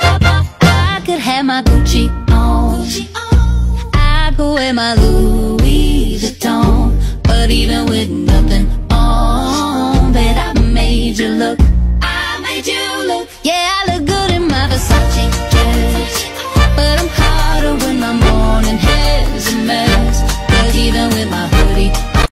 I could have my Gucci on. I go wear my Louis Vuitton. But even with nothing on, bet I made you look. I made you look. Yeah.